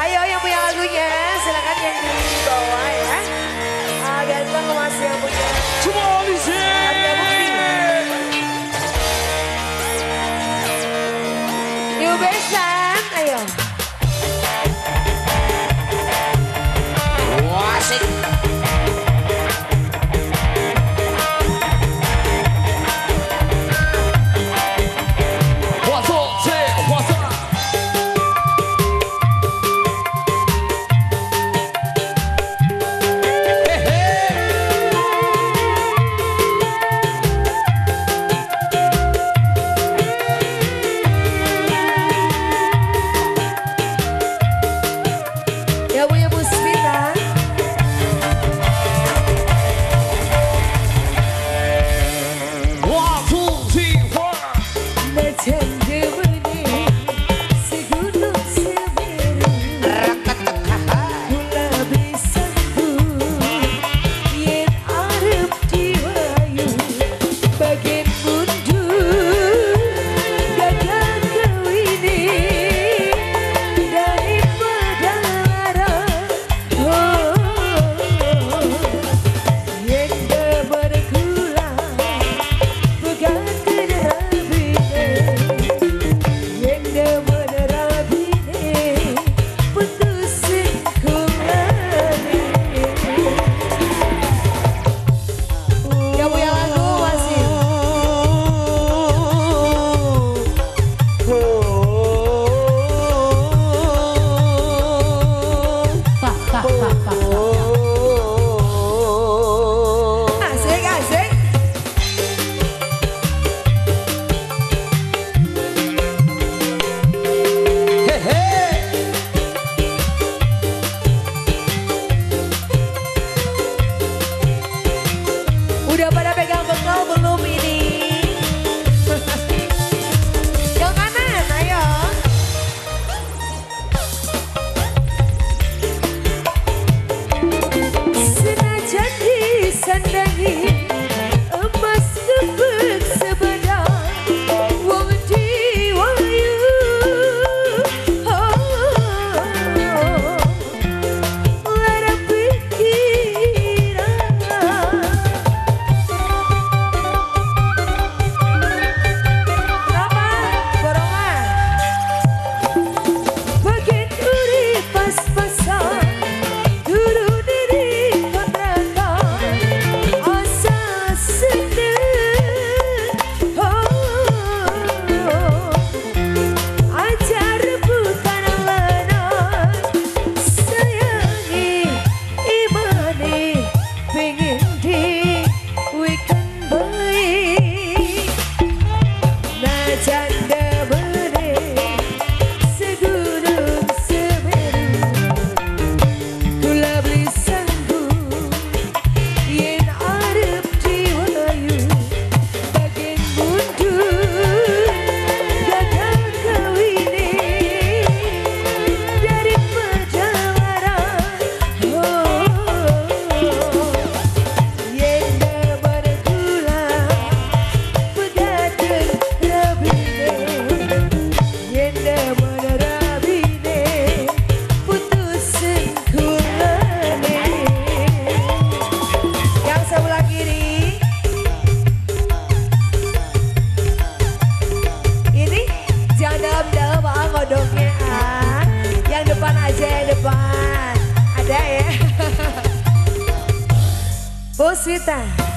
Ayo yang punya lagunya silakan yang dulu. Yeah, we. Murió para Ô